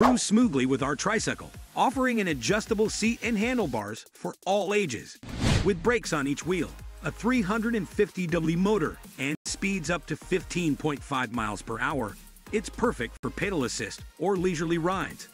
Cruise smoothly with our tricycle, offering an adjustable seat and handlebars for all ages. With brakes on each wheel, a 350W motor, and speeds up to 15.5 miles per hour, it's perfect for pedal assist or leisurely rides.